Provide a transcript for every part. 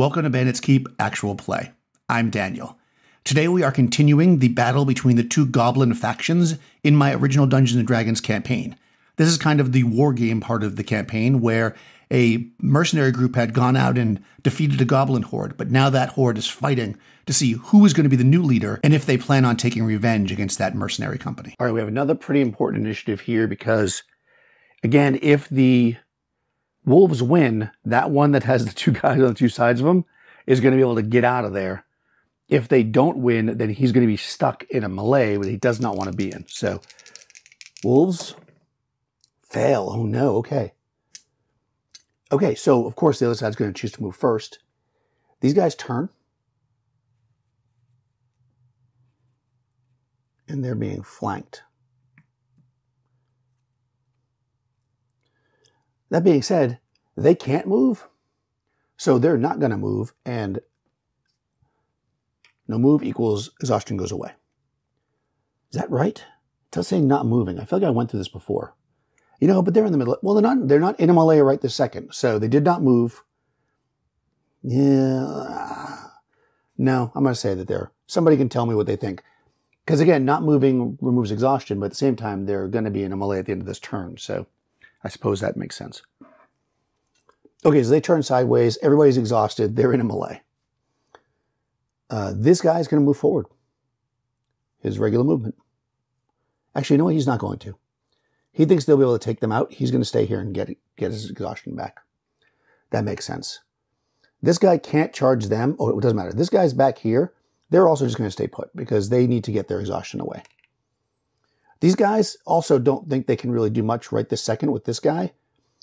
Welcome to Bandits Keep Actual Play. I'm Daniel. Today we are continuing the battle between the two goblin factions in my original Dungeons and Dragons campaign. This is kind of the war game part of the campaign where a mercenary group had gone out and defeated a goblin horde, but now that horde is fighting to see who is going to be the new leader and if they plan on taking revenge against that mercenary company. All right, we have another pretty important initiative here because, again, if the Wolves win, that one that has the two guys on the two sides of him is going to be able to get out of there. If they don't win, then he's going to be stuck in a melee that he does not want to be in. So, Wolves fail. Oh no, okay. Okay, so of course the other side's going to choose to move first. These guys turn. And they're being flanked. That being said, they can't move. So they're not going to move. And no move equals exhaustion goes away. Is that right? It does say not moving. I feel like I went through this before. You know, but they're in the middle. Well, they're not. They're not in a melee right this second. So they did not move. Yeah. No, I'm going to say that they're. Somebody can tell me what they think. Because again, not moving removes exhaustion, but at the same time, they're going to be in a melee at the end of this turn. So I suppose that makes sense. Okay, so they turn sideways. Everybody's exhausted. They're in a melee. Uh, this guy's going to move forward. His regular movement. Actually, you know what? He's not going to. He thinks they'll be able to take them out. He's going to stay here and get get his exhaustion back. That makes sense. This guy can't charge them. Oh, it doesn't matter. This guy's back here. They're also just going to stay put because they need to get their exhaustion away. These guys also don't think they can really do much right this second with this guy.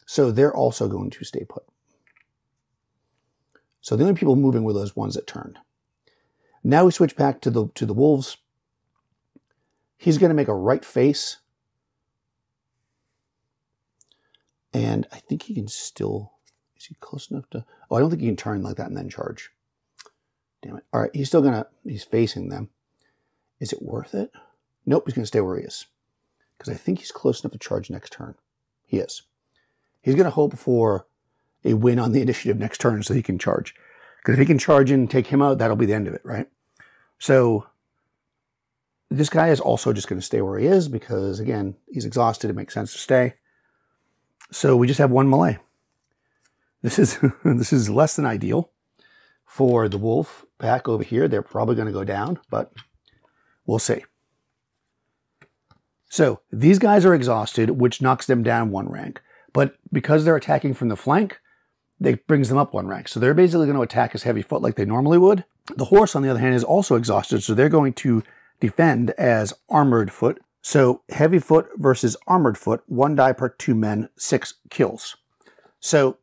So they're also going to stay put. So the only people moving were those ones that turned. Now we switch back to the to the Wolves. He's going to make a right face. And I think he can still, is he close enough to, oh, I don't think he can turn like that and then charge. Damn it. All right, he's still going to, he's facing them. Is it worth it? Nope, he's going to stay where he is. Because I think he's close enough to charge next turn. He is. He's going to hope for a win on the initiative next turn so he can charge. Because if he can charge in and take him out, that'll be the end of it, right? So this guy is also just going to stay where he is because, again, he's exhausted. It makes sense to stay. So we just have one melee. This is this is less than ideal for the wolf pack over here. They're probably going to go down, but we'll see. So these guys are exhausted, which knocks them down one rank. But because they're attacking from the flank, it brings them up one rank. So they're basically going to attack as heavy foot like they normally would. The horse, on the other hand, is also exhausted, so they're going to defend as armored foot. So heavy foot versus armored foot, one die per two men, six kills. So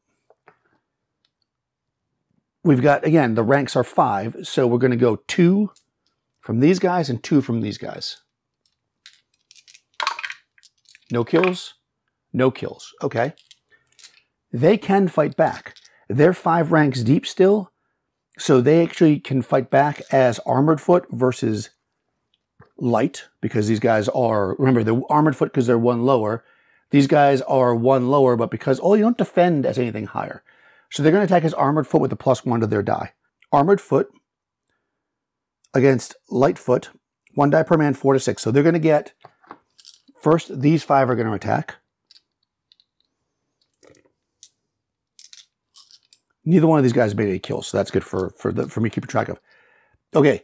we've got, again, the ranks are five, so we're going to go two from these guys and two from these guys. No kills, no kills. Okay. They can fight back. They're five ranks deep still, so they actually can fight back as armored foot versus light because these guys are, remember, the armored foot because they're one lower. These guys are one lower, but because, oh, you don't defend as anything higher. So they're going to attack as armored foot with a plus one to their die. Armored foot against light foot, one die per man, four to six. So they're going to get First, these five are going to attack. Neither one of these guys made any kills, so that's good for, for, the, for me keeping track of. Okay,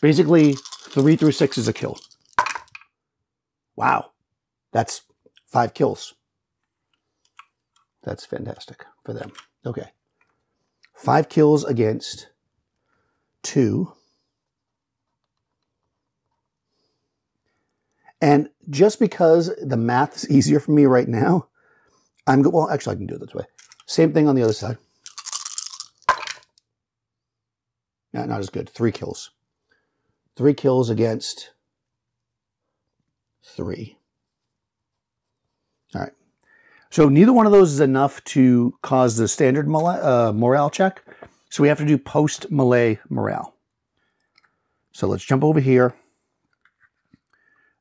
basically, three through six is a kill. Wow, that's five kills. That's fantastic for them. Okay. Five kills against two. And just because the math is easier for me right now, I'm good. Well, actually, I can do it this way. Same thing on the other side. Not, not as good. Three kills. Three kills against three. All right. So neither one of those is enough to cause the standard uh, morale check. So we have to do post melee morale. So let's jump over here.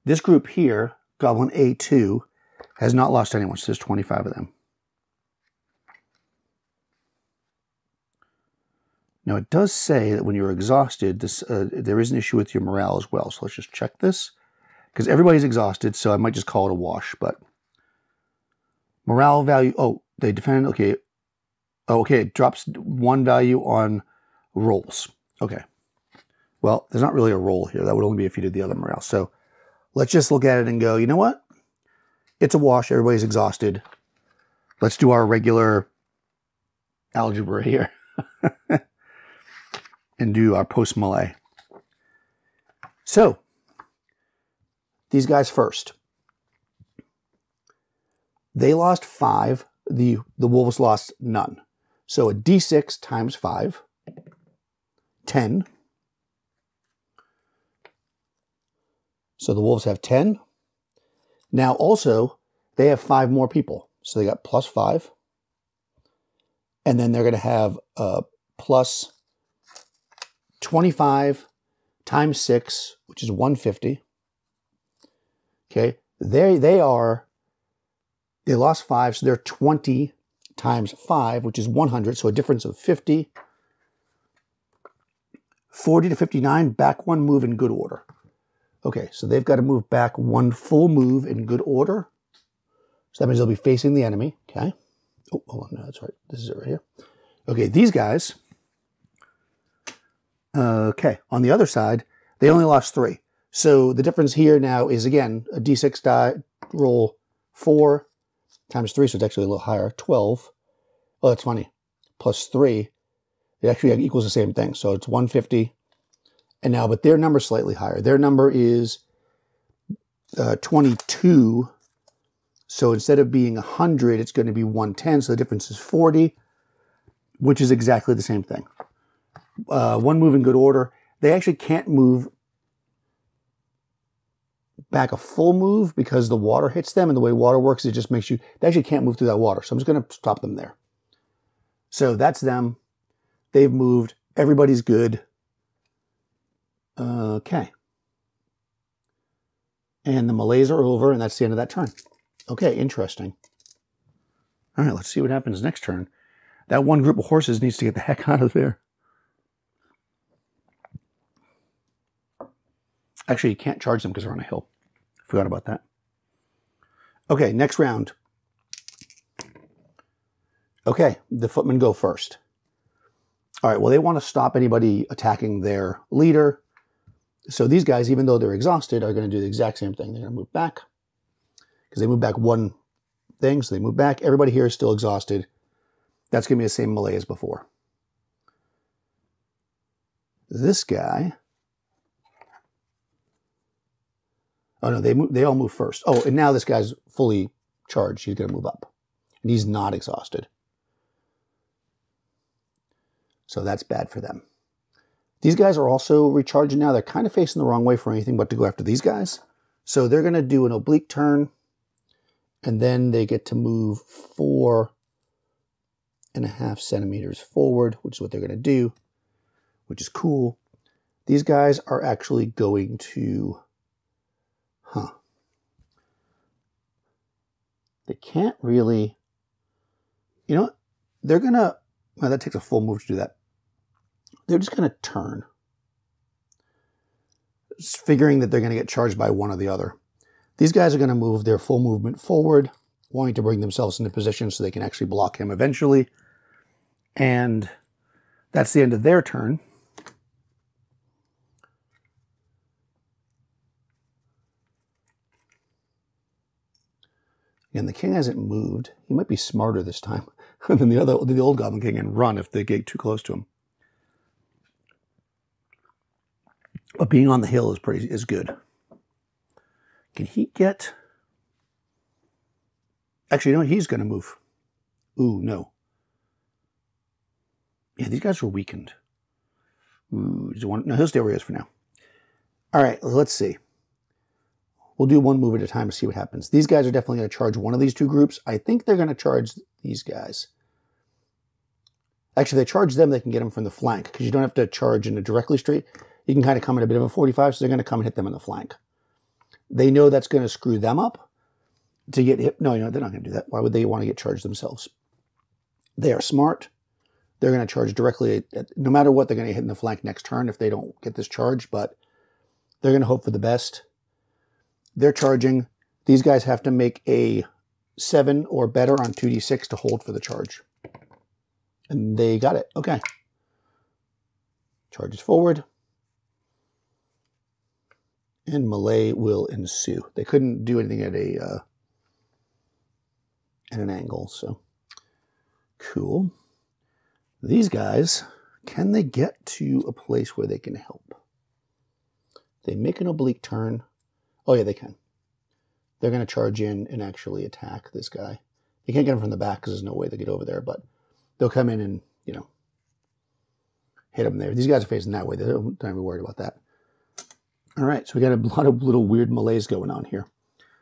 This group here, Goblin A2, has not lost anyone. So there's 25 of them. Now, it does say that when you're exhausted, this uh, there is an issue with your morale as well. So let's just check this. Because everybody's exhausted, so I might just call it a wash. But morale value, oh, they defend, okay. Oh, okay, it drops one value on rolls. Okay. Well, there's not really a roll here. That would only be if you did the other morale. So let's just look at it and go, you know what? It's a wash. Everybody's exhausted. Let's do our regular algebra here and do our post melee. So these guys first. They lost five. The, the Wolves lost none. So a d6 times 5, 10. So the Wolves have 10. Now also, they have five more people. So they got plus 5. And then they're going to have uh, plus 25 times 6, which is 150. Okay, they they are they lost five, so they're 20 times five, which is 100, so a difference of 50. 40 to 59, back one move in good order. Okay, so they've got to move back one full move in good order. So that means they'll be facing the enemy. Okay. Oh, hold on. No, that's right. This is it right here. Okay, these guys. Okay, on the other side, they only lost three. So the difference here now is, again, a d6 die roll 4 times 3, so it's actually a little higher, 12. Oh, that's funny. Plus 3, it actually equals the same thing. So it's 150. And now, but their number slightly higher. Their number is uh, 22. So instead of being 100, it's going to be 110. So the difference is 40, which is exactly the same thing. Uh, one move in good order. They actually can't move back a full move because the water hits them and the way water works, it just makes you, they actually can't move through that water. So I'm just going to stop them there. So that's them. They've moved. Everybody's good. Okay. And the melees are over, and that's the end of that turn. Okay, interesting. All right, let's see what happens next turn. That one group of horses needs to get the heck out of there. Actually, you can't charge them because they're on a hill. Forgot about that. Okay, next round. Okay, the footmen go first. All right, well, they want to stop anybody attacking their leader. So these guys, even though they're exhausted, are going to do the exact same thing. They're going to move back because they move back one thing. So they move back. Everybody here is still exhausted. That's going to be the same melee as before. This guy Oh no, they move, they all move first. Oh, and now this guy's fully charged. He's going to move up, and he's not exhausted. So that's bad for them. These guys are also recharging now. They're kind of facing the wrong way for anything but to go after these guys. So they're going to do an oblique turn, and then they get to move four and a half centimeters forward, which is what they're going to do, which is cool. These guys are actually going to Huh. They can't really, you know, they're going to, well, that takes a full move to do that. They're just going to turn, just figuring that they're going to get charged by one or the other. These guys are going to move their full movement forward, wanting to bring themselves into position so they can actually block him eventually. And that's the end of their turn. And the king hasn't moved. He might be smarter this time than the other, the old Goblin King, and run if they get too close to him. But being on the hill is pretty is good. Can he get? Actually, no. He's going to move. Ooh, no. Yeah, these guys are weakened. Ooh, one, no, he'll stay where he is for now. All right, let's see. We'll do one move at a time to see what happens. These guys are definitely going to charge one of these two groups. I think they're going to charge these guys. Actually, they charge them, they can get them from the flank because you don't have to charge in a directly straight. You can kind of come in a bit of a 45, so they're going to come and hit them in the flank. They know that's going to screw them up to get hit. No, no, they're not going to do that. Why would they want to get charged themselves? They are smart. they're going to charge directly at, no matter what they're going to hit in the flank next turn if they don't get this charge but they're going to hope for the best they're charging these guys have to make a 7 or better on 2d6 to hold for the charge and they got it okay charges forward and melee will ensue they couldn't do anything at a uh, at an angle so cool these guys, can they get to a place where they can help? They make an oblique turn. Oh, yeah, they can. They're going to charge in and actually attack this guy. They can't get him from the back because there's no way they get over there, but they'll come in and, you know, hit him there. These guys are facing that way. They don't, don't be worried about that. All right, so we got a lot of little weird melees going on here.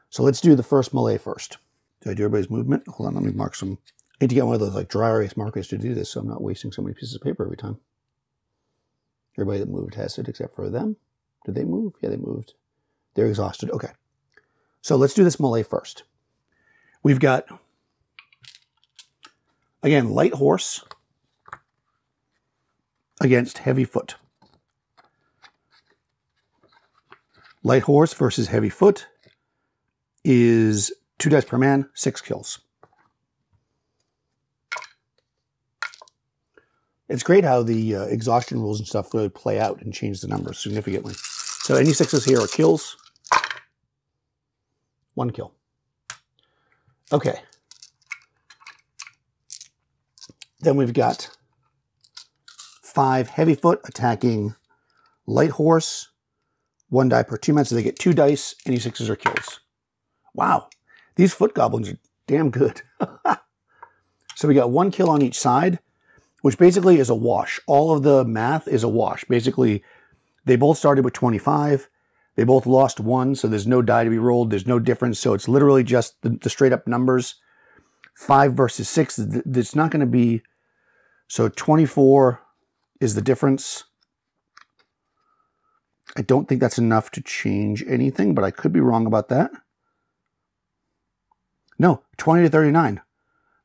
So let's do the first melee first. Did I do everybody's movement? Hold on, let me mark some I need to get one of those like dry erase markers to do this so I'm not wasting so many pieces of paper every time. Everybody that moved has it except for them. Did they move? Yeah, they moved. They're exhausted. Okay. So let's do this melee first. We've got, again, light horse against heavy foot. Light horse versus heavy foot is two dice per man, six kills. It's great how the uh, exhaustion rules and stuff really play out and change the numbers significantly. So any sixes here are kills. One kill. Okay. Then we've got five heavy foot attacking light horse. One die per two men, so they get two dice. Any sixes are kills. Wow. These foot goblins are damn good. so we got one kill on each side which basically is a wash. All of the math is a wash. Basically, they both started with 25. They both lost one, so there's no die to be rolled. There's no difference. So it's literally just the, the straight up numbers. Five versus six. It's not going to be. So 24 is the difference. I don't think that's enough to change anything, but I could be wrong about that. No, 20 to 39.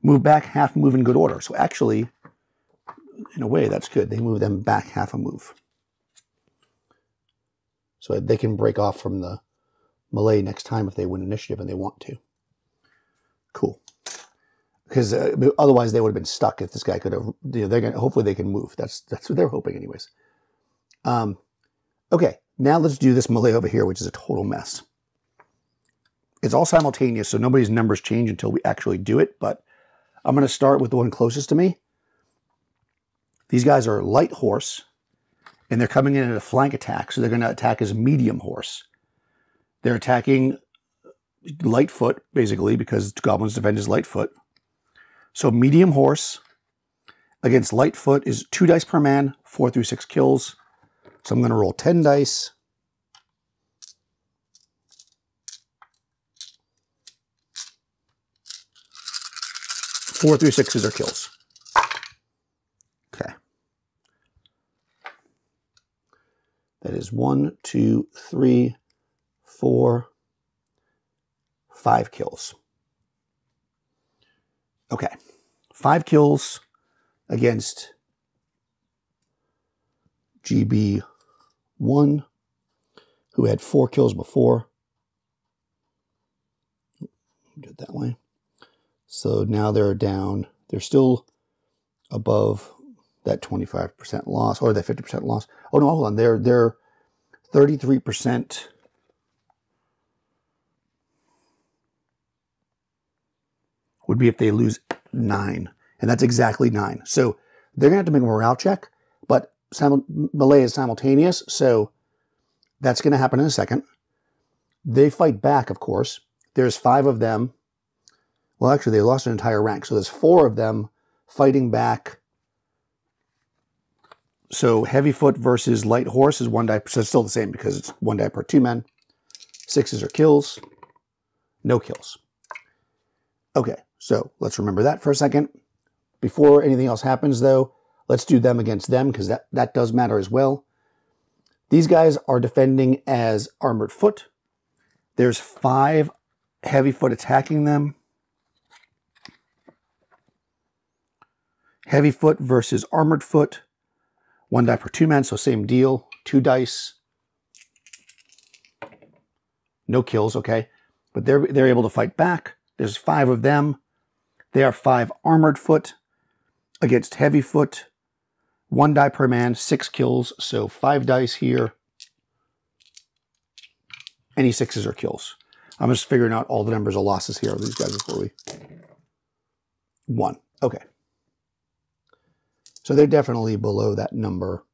Move back, half move in good order. So actually, in a way, that's good. They move them back half a move. So they can break off from the melee next time if they win initiative and they want to. Cool. Because uh, otherwise they would have been stuck if this guy could have. You know, they're gonna. Hopefully they can move. That's that's what they're hoping, anyways. Um, okay, now let's do this melee over here, which is a total mess. It's all simultaneous, so nobody's numbers change until we actually do it. But I'm going to start with the one closest to me, these guys are light horse, and they're coming in at a flank attack, so they're going to attack as medium horse. They're attacking light foot, basically, because goblins defend as light foot. So medium horse against light foot is two dice per man, four through six kills. So I'm going to roll 10 dice. Four through sixes are kills. Okay. That is one, two, three, four, five kills. Okay, five kills against GB1, who had four kills before. Do it that way. So now they're down. They're still above that 25% loss or that 50% loss. Oh no, hold on. They're they're 33% would be if they lose nine. And that's exactly nine. So they're going to have to make a morale check, melee is simultaneous. So that's going to happen in a second. They fight back, of course. There's five of them. Well, actually, they lost an entire rank. So there's four of them fighting back so heavy foot versus light horse is one die. So it's still the same because it's one die per two men. Sixes are kills. No kills. Okay, so let's remember that for a second. Before anything else happens, though, let's do them against them because that, that does matter as well. These guys are defending as armored foot. There's five heavy foot attacking them. Heavy foot versus armored foot. One die per two men, so same deal. Two dice. No kills, okay. But they're they're able to fight back. There's five of them. They are five armored foot against heavy foot. One die per man, six kills, so five dice here. Any sixes are kills. I'm just figuring out all the numbers of losses here of these guys before we. One. Okay. So they're definitely below that number.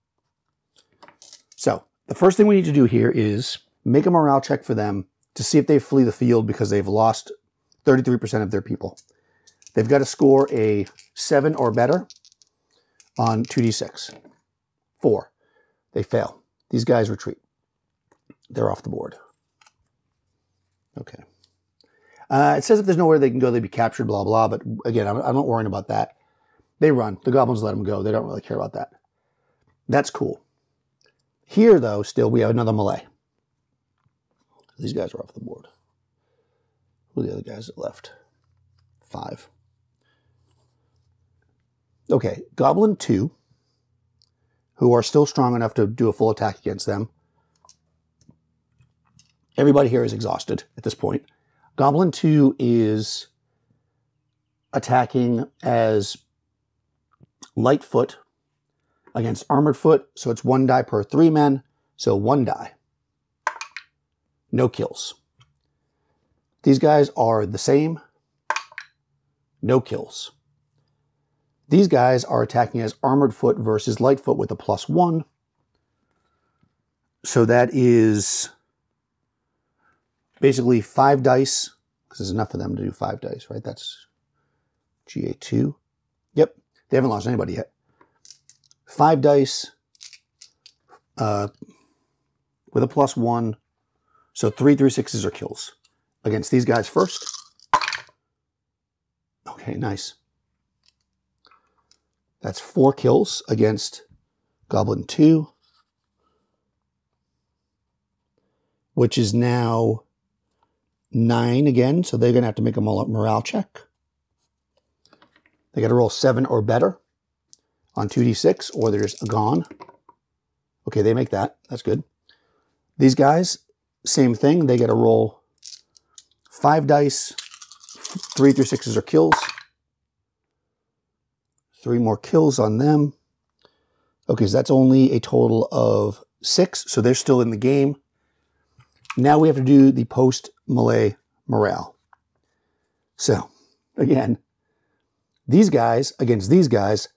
So the first thing we need to do here is make a morale check for them to see if they flee the field because they've lost 33% of their people. They've got to score a 7 or better on 2d6. 4. They fail. These guys retreat. They're off the board. Okay. Uh, it says if there's nowhere they can go, they'd be captured, blah, blah. But again, I'm, I'm not worrying about that. They run. The goblins let them go. They don't really care about that. That's cool. Here, though, still, we have another melee. These guys are off the board. Who are the other guys that left? Five. Okay, Goblin 2, who are still strong enough to do a full attack against them. Everybody here is exhausted at this point. Goblin 2 is attacking as Lightfoot against Armored Foot, so it's one die per three men, so one die. No kills. These guys are the same. No kills. These guys are attacking as Armored Foot versus Lightfoot with a plus one. So that is basically five dice, because there's enough of them to do five dice, right? That's GA2. Yep, they haven't lost anybody yet. Five dice uh, with a plus one. So three three sixes are kills against these guys first. Okay, nice. That's four kills against Goblin 2, which is now nine again, so they're going to have to make a morale check. They got to roll seven or better on 2d6, or they're just gone. Okay, they make that. That's good. These guys, same thing. They get to roll five dice. Three through sixes are kills. Three more kills on them. Okay, so that's only a total of six, so they're still in the game. Now we have to do the post melee morale. So, again, these guys against these guys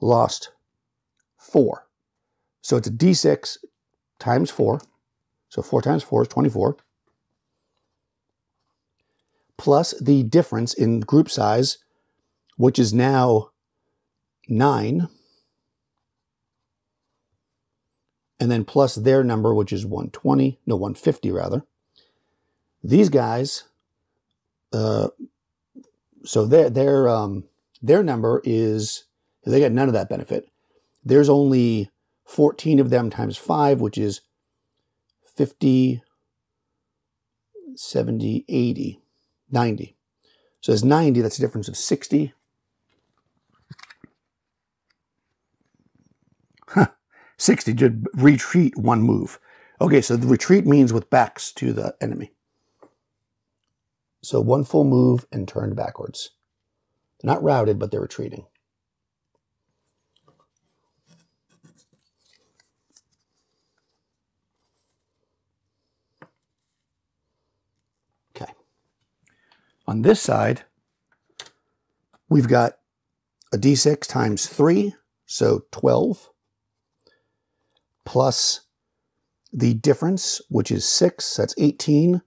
lost four. So it's a d6 times four. So four times four is 24. Plus the difference in group size, which is now nine. And then plus their number, which is 120, no, 150 rather. These guys, uh, so their their um, their number is they get none of that benefit. There's only 14 of them times 5, which is 50, 70, 80, 90. So there's 90, that's a difference of 60. Huh. 60 to retreat one move. Okay, so the retreat means with backs to the enemy. So one full move and turned backwards. They're not routed, but they're retreating. Okay. On this side, we've got a d6 times 3, so 12, plus the difference, which is 6, that's 18,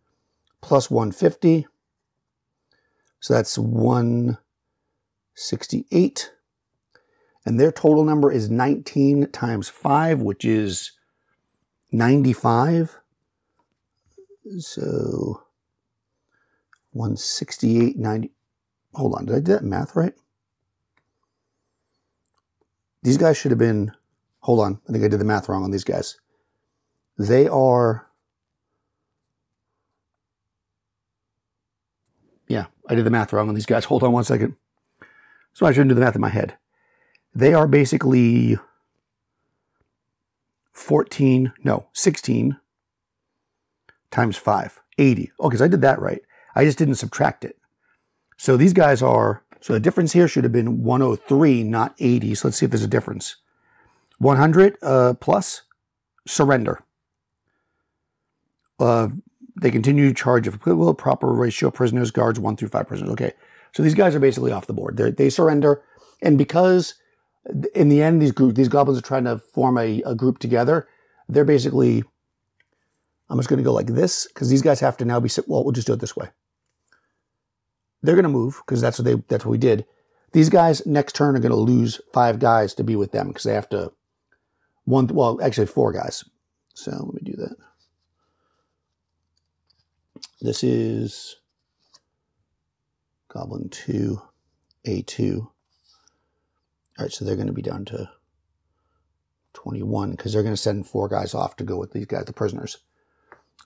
plus 150, so that's 168. And their total number is 19 times 5, which is 95. So 168, 90. Hold on, did I do that math right? These guys should have been, hold on, I think I did the math wrong on these guys. They are Yeah, I did the math wrong on these guys. Hold on one second. So I shouldn't do the math in my head. They are basically 14, no, 16 times 5, 80. Oh, because I did that right. I just didn't subtract it. So these guys are, so the difference here should have been 103, not 80. So let's see if there's a difference. 100 uh, plus surrender. Uh, they continue to charge of equivalent proper ratio prisoners, guards, one through five prisoners. Okay. So these guys are basically off the board. They're, they surrender. And because in the end, these group, these goblins are trying to form a, a group together, they're basically, I'm just going to go like this because these guys have to now be, well, we'll just do it this way. They're going to move because that's what they, that's what we did. These guys next turn are going to lose five guys to be with them because they have to one, well, actually four guys. So let me do that. This is Goblin 2, A2. All right, so they're going to be down to 21 because they're going to send four guys off to go with these guys, the prisoners.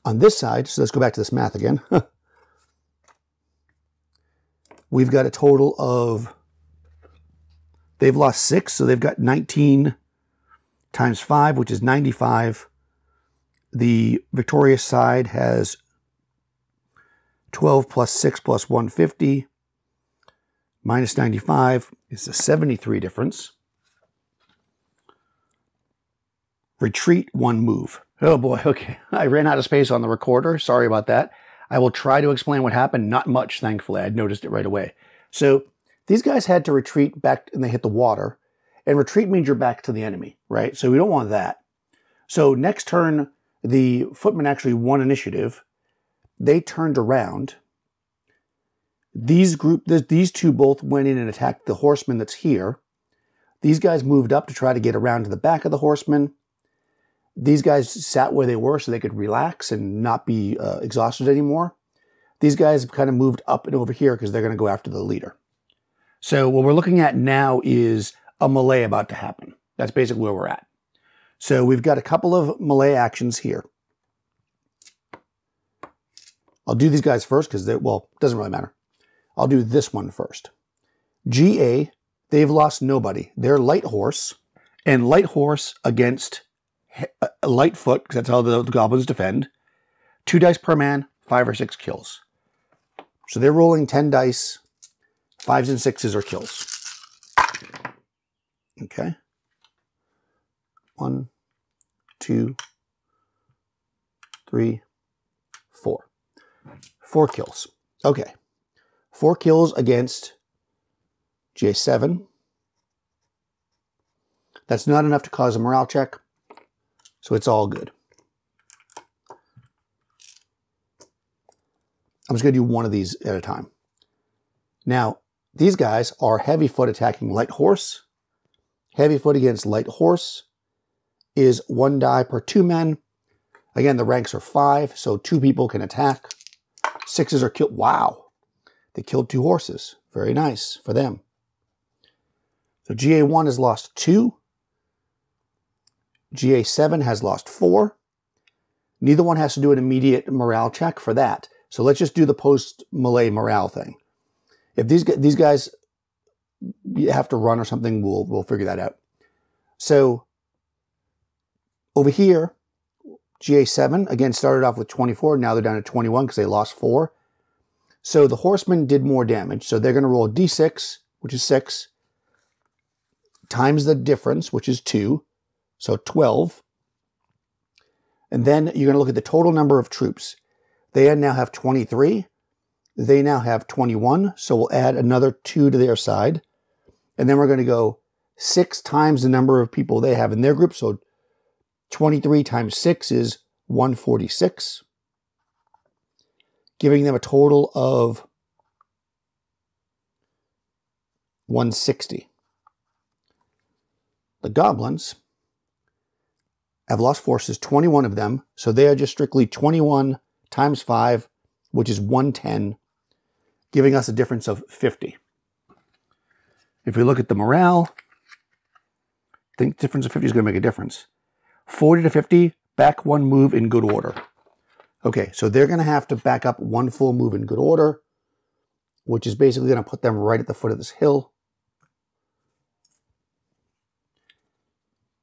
On this side, so let's go back to this math again. We've got a total of, they've lost six, so they've got 19 times 5, which is 95. The victorious side has 12 plus 6 plus 150 minus 95 is a 73 difference. Retreat, one move. Oh boy, okay. I ran out of space on the recorder. Sorry about that. I will try to explain what happened. Not much, thankfully. I'd noticed it right away. So these guys had to retreat back and they hit the water. And retreat means you're back to the enemy, right? So we don't want that. So next turn, the footmen actually won initiative. They turned around. These group, these two both went in and attacked the horseman that's here. These guys moved up to try to get around to the back of the horseman. These guys sat where they were so they could relax and not be uh, exhausted anymore. These guys kind of moved up and over here because they're going to go after the leader. So what we're looking at now is a melee about to happen. That's basically where we're at. So we've got a couple of melee actions here. I'll do these guys first because they well, it doesn't really matter. I'll do this one first. GA, they've lost nobody. They're light horse and light horse against uh, light foot because that's how the, the goblins defend. Two dice per man, five or six kills. So they're rolling 10 dice. Fives and sixes are kills. Okay. One, two, three, four. Four kills. Okay. Four kills against J7. That's not enough to cause a morale check, so it's all good. I'm just going to do one of these at a time. Now, these guys are heavy foot attacking light horse Heavy foot against light horse is one die per two men. Again, the ranks are five, so two people can attack. Sixes are killed. Wow. They killed two horses. Very nice for them. So GA1 has lost two. GA7 has lost four. Neither one has to do an immediate morale check for that. So let's just do the post melee morale thing. If these these guys you have to run or something, we'll, we'll figure that out. So over here, GA7, again, started off with 24. Now they're down to 21 because they lost four. So the horsemen did more damage. So they're going to roll d6, which is 6, times the difference, which is 2. So 12. And then you're going to look at the total number of troops. They now have 23. They now have 21. So we'll add another 2 to their side. And then we're going to go six times the number of people they have in their group. So 23 times 6 is 146, giving them a total of 160. The goblins have lost forces, 21 of them, so they are just strictly 21 times 5, which is 110, giving us a difference of 50. If we look at the morale, I think difference of 50 is going to make a difference. 40 to 50, back one move in good order. Okay, so they're going to have to back up one full move in good order, which is basically going to put them right at the foot of this hill.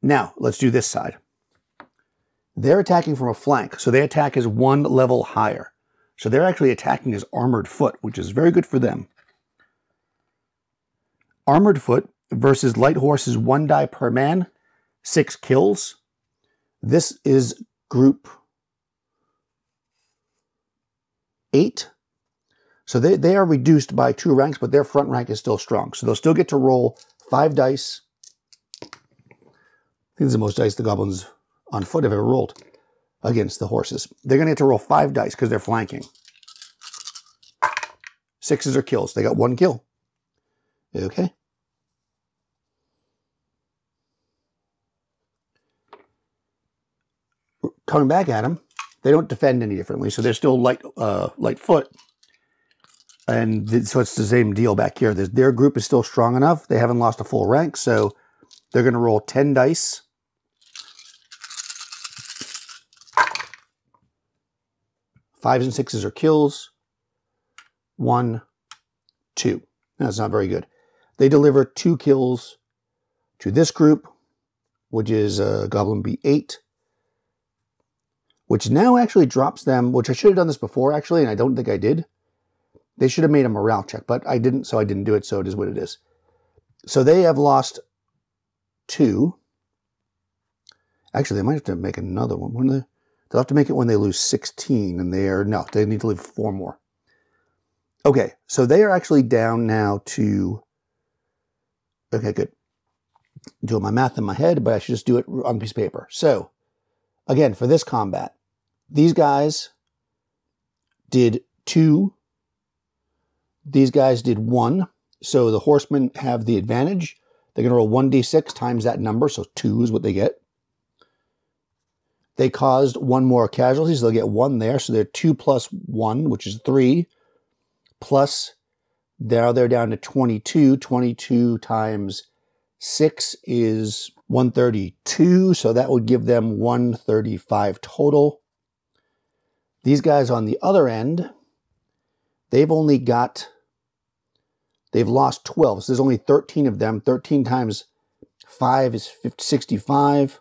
Now, let's do this side. They're attacking from a flank, so they attack as one level higher. So they're actually attacking as armored foot, which is very good for them. Armored foot versus light horse is one die per man, six kills. This is group eight. So they, they are reduced by two ranks, but their front rank is still strong. So they'll still get to roll five dice. I think this is the most dice the goblins on foot have ever rolled against the horses. They're going to get to roll five dice because they're flanking. Sixes are kills. They got one kill. Okay. Coming back at them, they don't defend any differently, so they're still light, uh, light foot. And th- so it's the same deal back here. Their, their group is still strong enough. They haven't lost a full rank, so they're going to roll 10 dice. Fives and sixes are kills. One, two. That's not very good. They deliver two kills to this group, which is uh, Goblin B8, which now actually drops them, which I should have done this before actually, and I don't think I did. They should have made a morale check, but I didn't, so I didn't do it, so it is what it is. So they have lost two. Actually, they might have to make another one. When they, they'll have to make it when they lose 16, and they are, no, they need to leave four more. Okay, so they are actually down now to, okay, good. doing my math in my head, but I should just do it on piece of paper. So, again, for this combat, these guys did two. These guys did one. So the horsemen have the advantage. They're going to roll 1d6 times that number, so two is what they get. They caused one more casualty, so they'll get one there. So they're two plus one, which is three plus now they're down to 22. 22 times 6 is 132, so that would give them 135 total. These guys on the other end, they've only got, they've lost 12. So there's only 13 of them. 13 times 5 is 50, 65.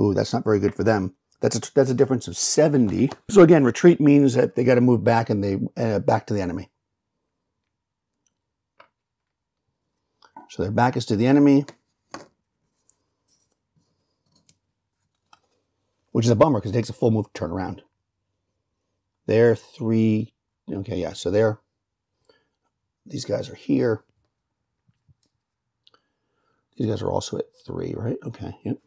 Ooh, that's not very good for them. That's a, that's a difference of 70. So again, retreat means that they got to move back and they uh, back to the enemy. So their back is to the enemy, which is a bummer because it takes a full move to turn around. They're three. Okay, yeah, so they're, these guys are here. These guys are also at three, right? Okay, yep.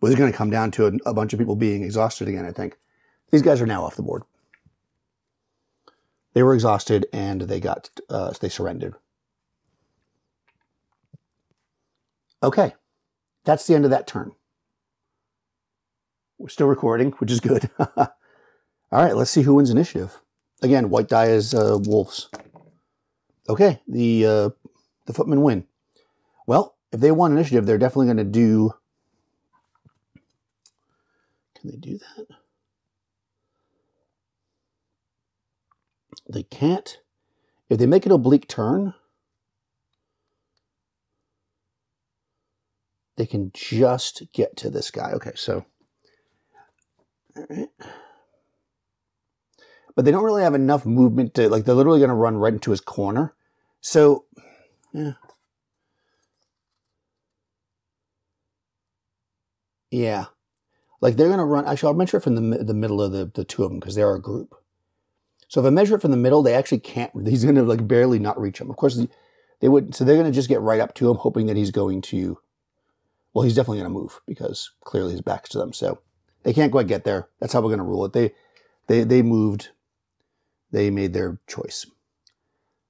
But it's going to come down to a, a bunch of people being exhausted again, I think. These guys are now off the board. They were exhausted and they got, uh, they surrendered. Okay, that's the end of that turn. We're still recording, which is good. All right, let's see who wins initiative. Again, white die is uh, wolves. Okay, the uh, the footmen win. Well, if they want initiative, they're definitely going to do. Can they do that? They can't. If they make an oblique turn, they can just get to this guy. Okay, so. All right. But they don't really have enough movement to, like, they're literally going to run right into his corner. So, yeah. Yeah. Like, they're going to run, actually, I'll measure it from the, the middle of the, the two of them because they're a group. So if I measure it from the middle, they actually can't, he's going to, like, barely not reach him. Of course, they would, so they're going to just get right up to him, hoping that he's going to well, he's definitely going to move because clearly his back's to them. So they can't quite get there. That's how we're going to rule it. They, they, they moved. They made their choice.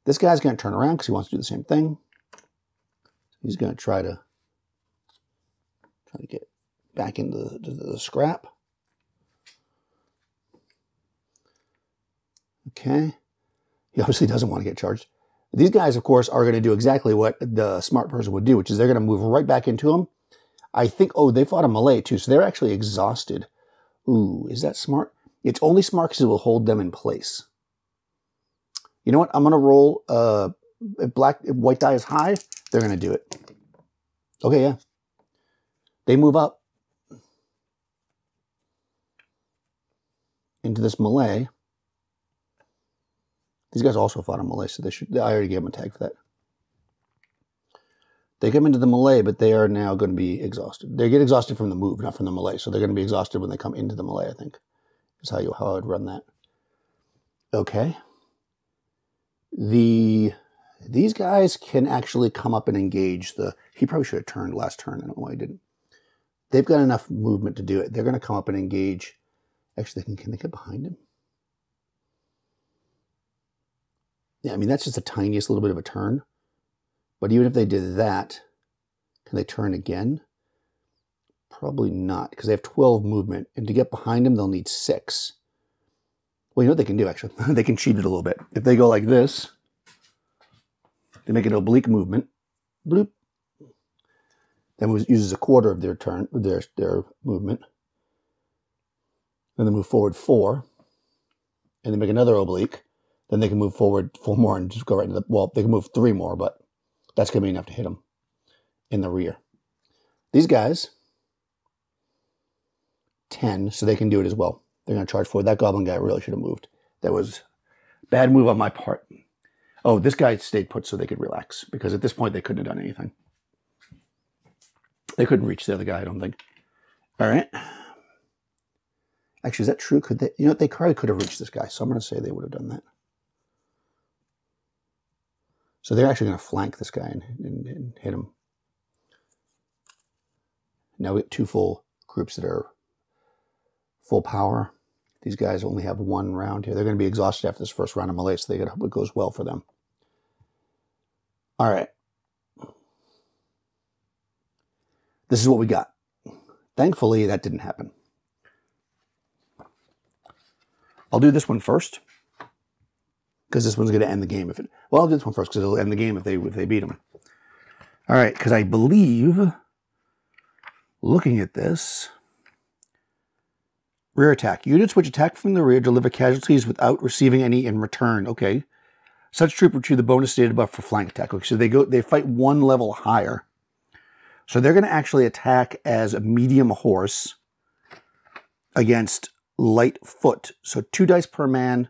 This guy's going to turn around because he wants to do the same thing. He's going to try to try to get back into the, the, the scrap. Okay. He obviously doesn't want to get charged. These guys, of course, are going to do exactly what the smart person would do, which is they're going to move right back into him I think, oh, they fought a melee too, so they're actually exhausted. Ooh, is that smart? It's only smart because it will hold them in place. You know what? I'm going to roll, uh, if black, if white die is high, they're going to do it. Okay, yeah. They move up into this melee. These guys also fought a melee, so they should. I already gave them a tag for that. They come into the melee, but they are now going to be exhausted. They get exhausted from the move, not from the melee. So they're going to be exhausted when they come into the melee. I think is how you how I would run that. Okay. The these guys can actually come up and engage the. He probably should have turned last turn. I don't know why he didn't. They've got enough movement to do it. They're going to come up and engage. Actually, they can, can they get behind him? Yeah, I mean, that's just the tiniest little bit of a turn. But even if they did that, can they turn again? Probably not, because they have 12 movement. And to get behind them, they'll need six. Well, you know what they can do, actually? they can cheat it a little bit. If they go like this, they make an oblique movement. Bloop. Then uses a quarter of their turn, their, their movement. Then they move forward four. And they make another oblique. Then they can move forward four more and just go right into the, well, they can move three more, but that's going to be enough to hit them in the rear. These guys, 10, so they can do it as well. They're going to charge forward. That goblin guy really should have moved. That was bad move on my part. Oh, this guy stayed put so they could relax because at this point they couldn't have done anything. They couldn't reach the other guy, I don't think. All right. Actually, is that true? Could they? You know, they probably could have reached this guy. So I'm going to say they would have done that. So they're actually going to flank this guy and, and, and hit him. Now we have two full groups that are full power. These guys only have one round here. They're going to be exhausted after this first round of melee, so they hope it goes well for them. All right. This is what we got. Thankfully, that didn't happen. I'll do this one first because this one's going to end the game if it. Well, I'll do this one first because it'll end the game if they if they beat them. All right, because I believe, looking at this, rear attack units which attack from the rear deliver casualties without receiving any in return. Okay, such troop retrieve the bonus data buff for flank attack. Okay, so they go they fight one level higher, so they're going to actually attack as a medium horse against light foot. So two dice per man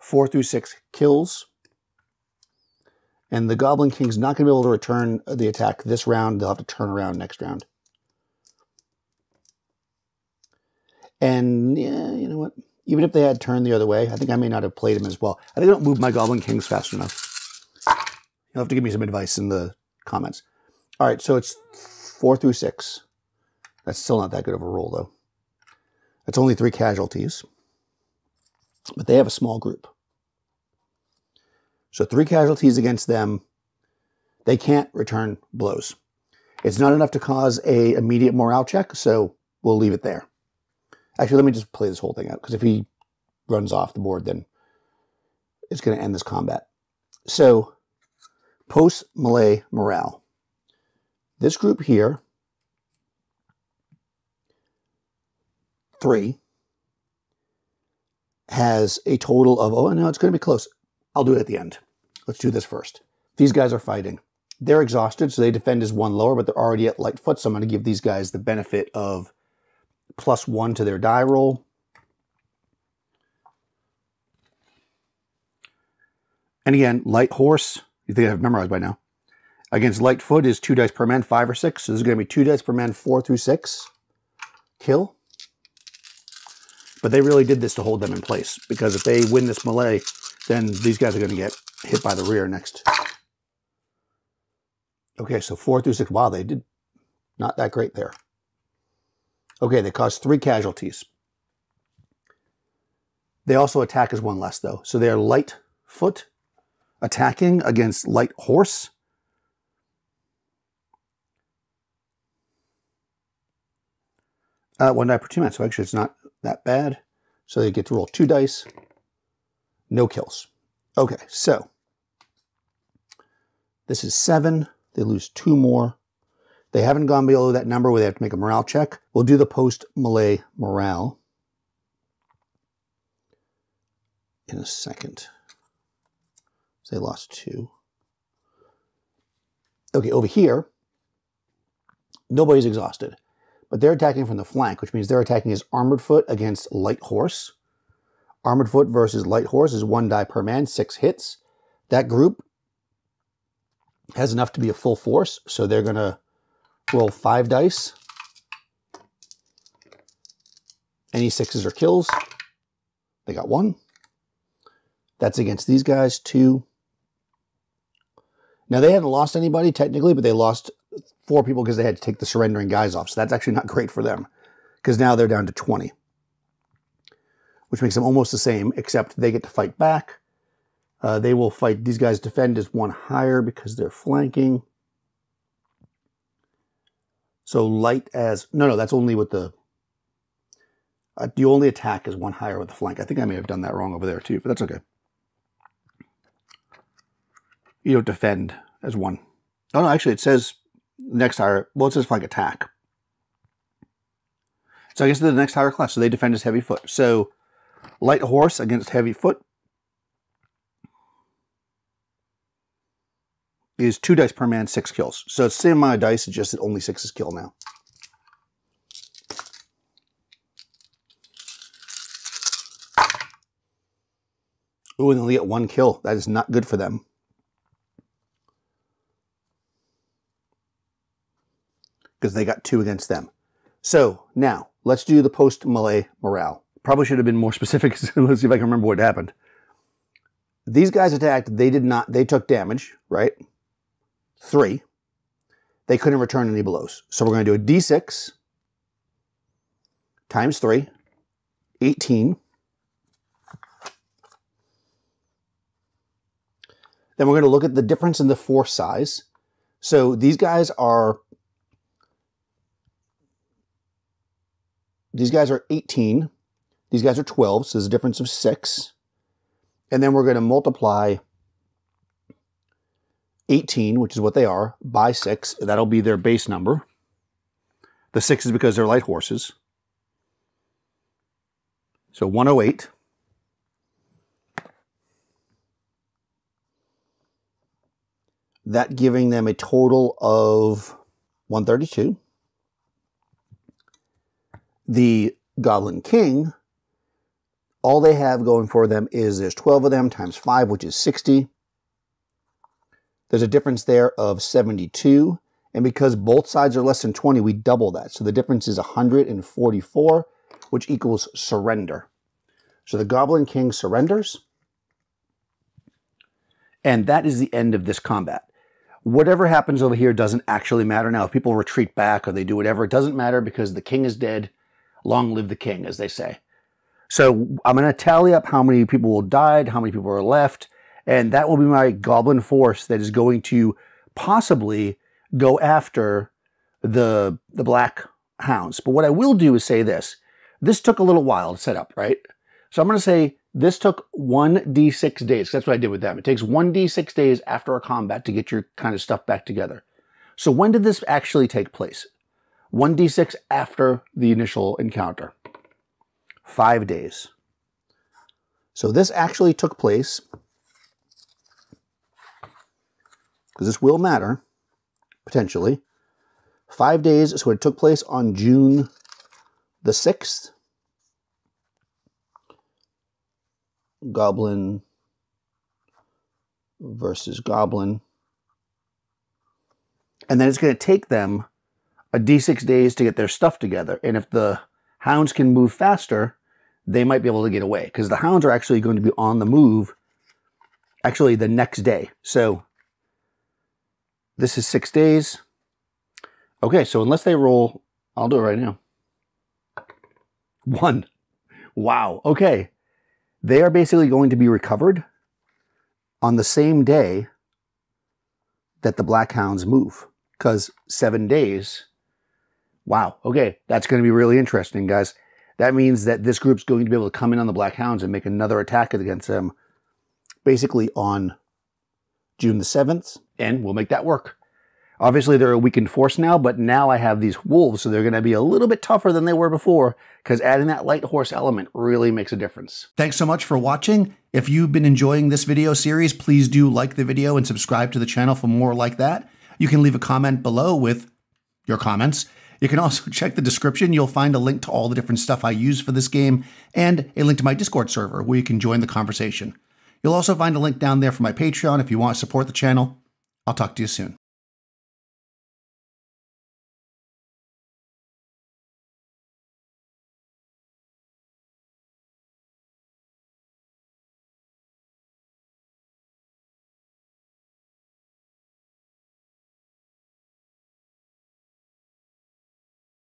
four through six kills. And the Goblin King's not going to be able to return the attack this round. They'll have to turn around next round. And yeah, you know what? Even if they had turned the other way, I think I may not have played him as well. I think I don't move my Goblin Kings fast enough. You'll have to give me some advice in the comments. All right, so it's four through six. That's still not that good of a roll, though. That's only three casualties but they have a small group. So three casualties against them. They can't return blows. It's not enough to cause a immediate morale check, so we'll leave it there. Actually, let me just play this whole thing out, because if he runs off the board, then it's going to end this combat. So, post-melee morale. This group here, three, has a total of, oh, no, it's going to be close. I'll do it at the end. Let's do this first. These guys are fighting. They're exhausted, so they defend as one lower, but they're already at light foot, so I'm going to give these guys the benefit of plus one to their die roll. And again, light horse, you think I've memorized by now. Against light foot is two dice per man, five or six. So this is going to be two dice per man, four through six. Kill. But they really did this to hold them in place because if they win this melee, then these guys are going to get hit by the rear next. Okay, so four through six. Wow, they did not that great there. Okay, they caused three casualties. They also attack as one less, though. So they are light foot attacking against light horse. Uh, one die per two man, so actually it's not that bad. So they get to roll two dice, no kills. Okay, so this is seven. They lose two more. They haven't gone below that number where they have to make a morale check. We'll do the post melee morale in a second. So they lost two. Okay, over here, nobody's exhausted. But they're attacking from the flank, which means they're attacking as armored foot against light horse. Armored foot versus light horse is one die per man, six hits. That group has enough to be a full force, so they're going to roll five dice. Any sixes or kills. They got one. That's against these guys, two. Now, they hadn't lost anybody technically, but they lost four people because they had to take the surrendering guys off. So that's actually not great for them because now they're down to 20, which makes them almost the same, except they get to fight back. Uh, they will fight, these guys defend as one higher because they're flanking. So light as, no, no, that's only with the, uh, the only attack is one higher with the flank. I think I may have done that wrong over there too, but that's okay. You don't defend as one. Oh no, actually it says next higher, well it says flank attack. So I guess they're the next higher class. So they defend as heavy foot. So light horse against heavy foot. is two dice per man, six kills. So it's the same amount of dice, it's just that only six is kill now. Ooh, and they only get one kill. That is not good for them. Because they got two against them. So now, let's do the post melee morale. Probably should have been more specific. let's see if I can remember what happened. These guys attacked. They did not. They took damage, right? three, they couldn't return any blows. So we're going to do a d6 times 3, 18. Then we're going to look at the difference in the force size. So these guys are these guys are 18. These guys are 12, so there's a difference of 6. And then we're going to multiply 18, which is what they are, by 6. That'll be their base number. The 6 is because they're light horses. So 108. That giving them a total of 132. The Goblin King, all they have going for them is there's 12 of them times 5, which is 60. There's a difference there of 72. And because both sides are less than 20, we double that. So the difference is 144, which equals surrender. So the Goblin King surrenders. And that is the end of this combat. Whatever happens over here doesn't actually matter now. If people retreat back or they do whatever, it doesn't matter because the king is dead. Long live the king, as they say. So I'm going to tally up how many people died, how many people are left, and that will be my goblin force that is going to possibly go after the, the black hounds. But what I will do is say this. This took a little while to set up, right? So I'm going to say this took 1d6 days. That's what I did with them. It takes 1d6 days after a combat to get your kind of stuff back together. So when did this actually take place? 1d6 after the initial encounter. Five days. So this actually took place because this will matter, potentially. Five days, so it took place on June the 6th. Goblin versus Goblin. And then it's going to take them a d6 days to get their stuff together. And if the hounds can move faster, they might be able to get away because the hounds are actually going to be on the move actually the next day. So this is six days. Okay, so unless they roll, I'll do it right now. One. Wow. Okay. They are basically going to be recovered on the same day that the Black Hounds move. Because seven days. Wow. Okay. That's going to be really interesting, guys. That means that this group's going to be able to come in on the Black Hounds and make another attack against them basically on June the 7th, and we'll make that work. Obviously, they're a weakened force now, but now I have these wolves, so they're going to be a little bit tougher than they were before, because adding that light horse element really makes a difference. Thanks so much for watching. If you've been enjoying this video series, please do like the video and subscribe to the channel for more like that. You can leave a comment below with your comments. You can also check the description. You'll find a link to all the different stuff I use for this game and a link to my Discord server where you can join the conversation. You'll also find a link down there for my Patreon if you want to support the channel. I'll talk to you soon.